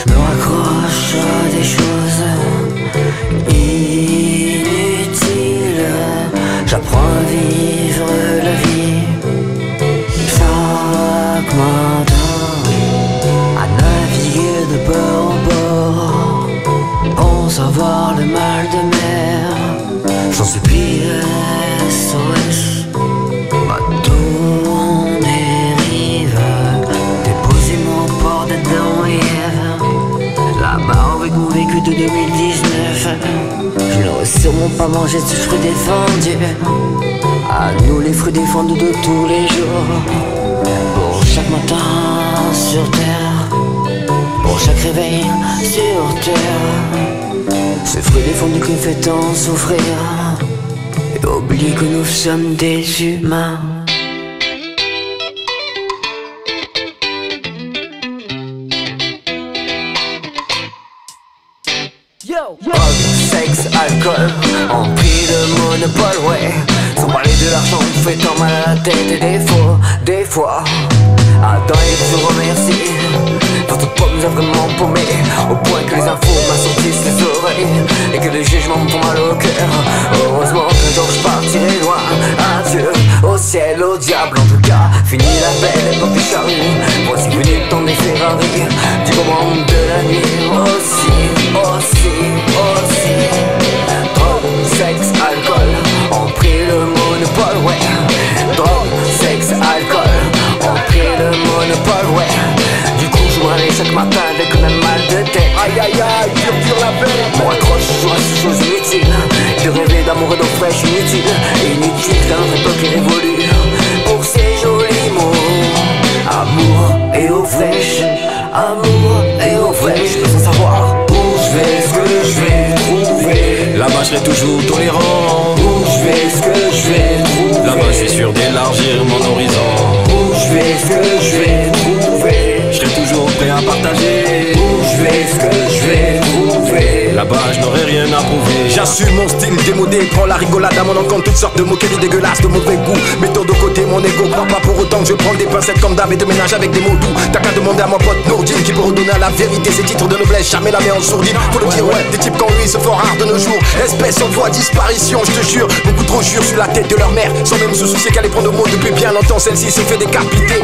Je me raccroche à des choses inutiles. J'apprends à vivre la vie chaque matin, à naviguer de bord en bord, pense avoir le mal de mer. J'en supplie, SOS, pas mangé ce fruit défendu. À nous les fruits défendus de tous les jours. Pour chaque matin sur terre. Pour chaque réveil sur terre. Ce fruit défendu qui fait tant souffrir. Et oublie que nous sommes des humains Drogue, sexe, alcool, on pris le monopole, ouais. Sans parler de l'argent, on fait tant mal à la tête. Et des fois, des fois Adam et je remercie. Votre pomme nous a vraiment paumé Au point que les infos m'assourdissent les oreilles. Et que le jugement me font mal au cœur. Heureusement qu'un jour je partirai loin. Adieu au ciel, au diable. En tout cas Fini la belle époque du charlie. Voici venu le temps des Ferrari Du moment de la nuit aussi, Amour et eau fraîche Je veux savoir où je vais, ce que je vais trouver Là-bas, je serai toujours tolérant. Où je vais, ce que je vais trouver Là-bas, je suis sûr d'élargir mon horizon. N'aurai rien à prouver. J'assume mon style démodé, prends la rigolade à mon encontre, toutes sortes de moqueries dégueulasses de mauvais goût. Mettons de côté mon ego, pas pour autant que je prends des pincettes comme d'hab et de ménage avec des mots doux. T'as qu'à demander à mon pote Nourdine qui peut redonner à la vérité ses titres de noblesse, jamais la met en sourdine. Faut le dire, ouais, des types comme lui se font rares de nos jours. Espèce en voie disparition, je te jure, beaucoup trop jure sur la tête de leur mère, sans même se soucier qu'elle les prendre au mot depuis bien longtemps. Celle-ci se fait décapiter.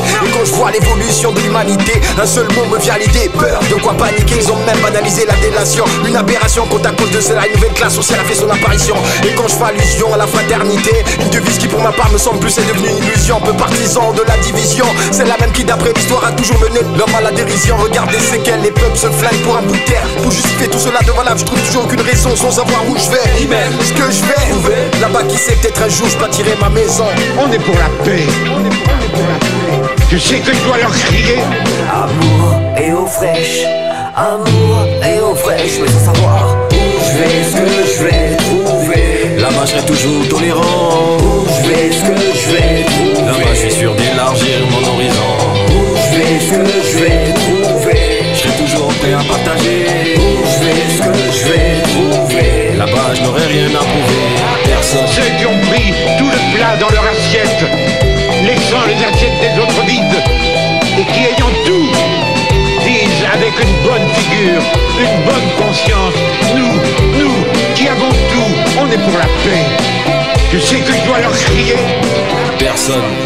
L'évolution de l'humanité, un seul mot me vient à l'idée peur. De quoi paniquer, ils ont même banalisé la délation. Une aberration quand à cause de cela, une nouvelle classe sociale a fait son apparition. Et quand je fais allusion à la fraternité, une devise qui pour ma part me semble plus est devenue une illusion. Peu partisan de la division, c'est la même qui d'après l'histoire a toujours mené l'homme à la dérision. Regardez c'est qu'elle, les peuples se flinguent pour un bout de terre. Pour justifier tout cela devant l'âme, je trouve toujours aucune raison sans savoir où je vais. Ni même ce que je vais. Là-bas, qui sait, peut-être un jour je bâtirai ma maison. On est pour la paix. On est pour, on est pour la paix. Tu sais que je dois leur crier. Amour et eau fraîche Amour et eau fraîche Mais sans savoir où je vais, ce que je vais trouver Là-bas, je serai toujours tolérant. Où je vais, ce que tout,